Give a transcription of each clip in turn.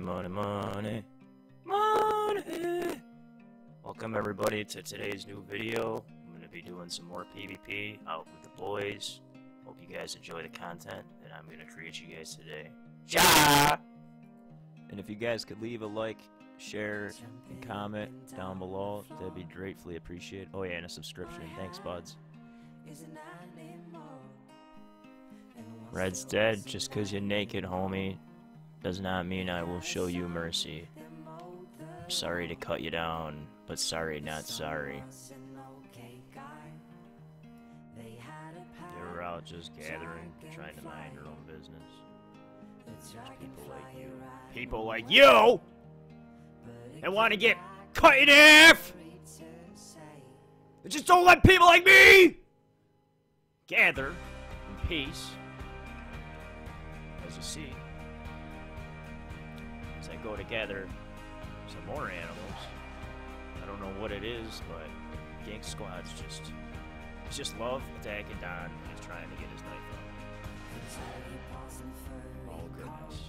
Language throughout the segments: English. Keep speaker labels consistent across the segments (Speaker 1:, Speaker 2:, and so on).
Speaker 1: Money, money, money. Money! Welcome everybody to today's new video. I'm going to be doing some more PvP out with the boys. Hope you guys enjoy the content that I'm going to create you guys today. Ja! And if you guys could leave a like, share, and comment down below, that'd be gratefully appreciated. Oh yeah, and a subscription. Thanks, buds. Red's dead just 'cause you're naked, homie. Does not mean I will show you mercy. I'm sorry to cut you down, but sorry not sorry. They were out just gathering, trying to mind your own business. People like you. People like you! That want to get cut in half! Just don't let people like me gather in peace. As you see, as I go to gather some more animals. I don't know what it is, but Gank Squad's just it's just love attacking Don. He's trying to get his knife out. Oh goodness.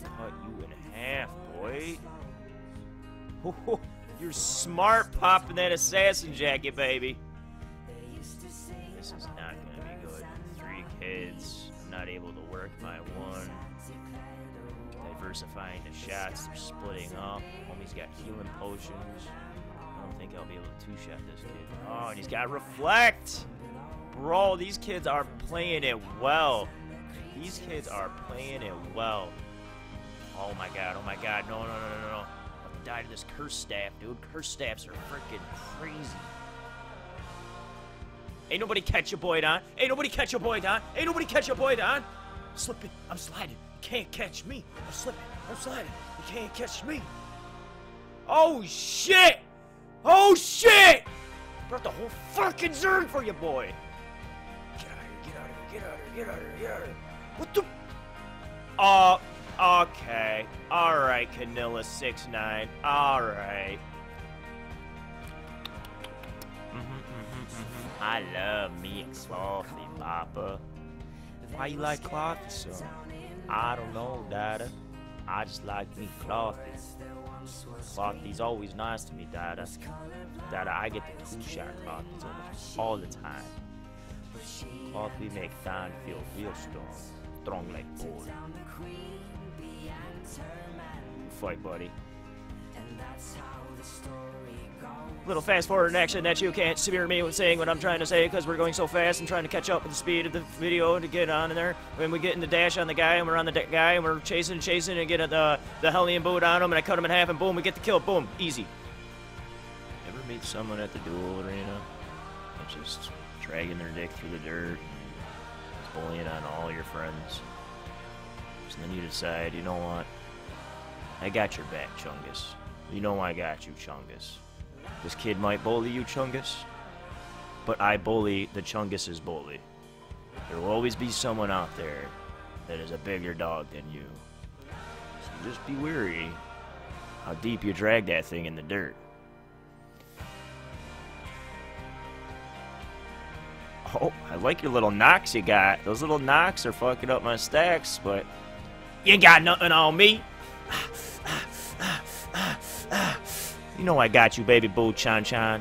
Speaker 1: To cut you in half, boy. You're smart popping that assassin jacket, baby. This is not gonna be good. Three kids. I'm not able to work my one. Diversifying the shots. They're splitting up. Homie's got healing potions. I don't think I'll be able to two-shot this kid. Oh, and he's got reflect. Bro, these kids are playing it well. These kids are playing it well. Oh my god, oh my god, no, no, no, no, no. I'm die to this curse staff, dude. Curse staffs are freaking crazy. Ain't nobody catch your boy, Don. Ain't nobody catch your boy, Don. Ain't nobody catch your boy, Don. Slipping. I'm sliding. Can't catch me. I'm slipping. I'm sliding. You can't catch me. Oh, shit. Oh, shit. Brought the whole fucking Zerg for you, boy. Get out of here. Get out of here. Get out of here. Get out of here. What the? Uh, okay. Alright, Canilla six nine. Alright. Mm-hmm, I love me a clothy, Papa. Why you like clothy so? I don't know, Dada. I just like me clothy. Clothy's always nice to me, Dada. Dada, I get the two-shot clothies all the time. Clothy make Don feel real strong. Strong like gold. Fight, buddy. Little fast forward action that you can't hear me with saying what I'm trying to say because we're going so fast and trying to catch up with the speed of the video to get on in there. When we get in the dash on the guy and we're on the guy and we're chasing and chasing and get the the Hellion boot on him and I cut him in half and boom, we get the kill. Boom, easy. Ever meet someone at the duel arena that's just dragging their dick through the dirt, and bullying on all your friends? So then you decide, you know what? I got your back, Chungus. You know I got you, Chungus. This kid might bully you, Chungus, but I bully the Chungus's bully. There will always be someone out there that is a bigger dog than you. So just be wary how deep you drag that thing in the dirt. Oh, I like your little knocks you got. Those little knocks are fucking up my stacks, but you got nothing on me. You know I got you, baby boo chan chan.